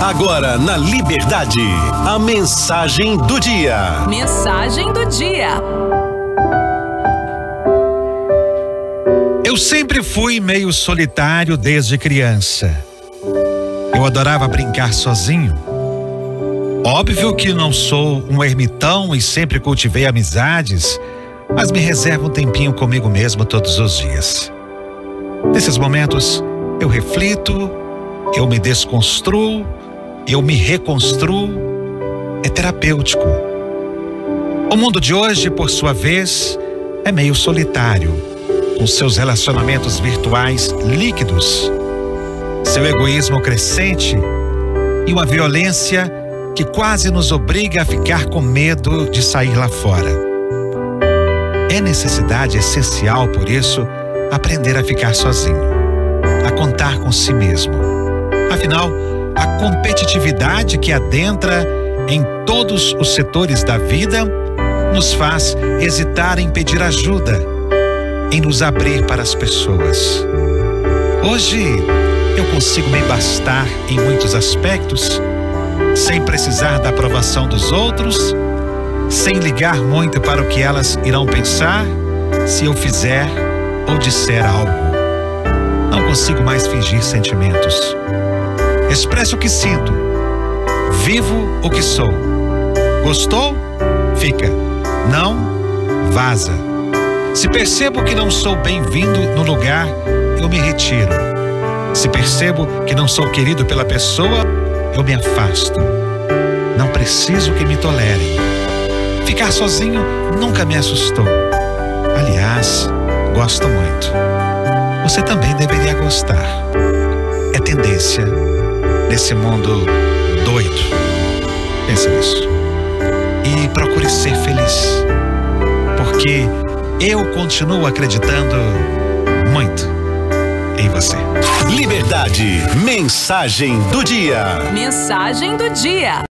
Agora na Liberdade, a mensagem do dia. Mensagem do dia. Eu sempre fui meio solitário desde criança. Eu adorava brincar sozinho. Óbvio que não sou um ermitão e sempre cultivei amizades, mas me reservo um tempinho comigo mesmo todos os dias. Nesses momentos, eu reflito, eu me desconstruo, eu me reconstruo. É terapêutico. O mundo de hoje, por sua vez, é meio solitário, com seus relacionamentos virtuais líquidos, seu egoísmo crescente e uma violência que quase nos obriga a ficar com medo de sair lá fora. É necessidade essencial, por isso, aprender a ficar sozinho, a contar com si mesmo. Afinal, a competitividade que adentra em todos os setores da vida nos faz hesitar em pedir ajuda, em nos abrir para as pessoas. Hoje, eu consigo me bastar em muitos aspectos, sem precisar da aprovação dos outros, sem ligar muito para o que elas irão pensar se eu fizer ou disser algo. Não consigo mais fingir sentimentos. Expresso o que sinto. Vivo o que sou. Gostou? Fica. Não? Vaza. Se percebo que não sou bem-vindo no lugar, eu me retiro. Se percebo que não sou querido pela pessoa, eu me afasto. Não preciso que me tolerem. Ficar sozinho nunca me assustou. Aliás, gosto muito. Você também deveria gostar. É tendência nesse mundo doido. Pense nisso. E procure ser feliz. Porque eu continuo acreditando muito em você. Liberdade, mensagem do dia. Mensagem do dia.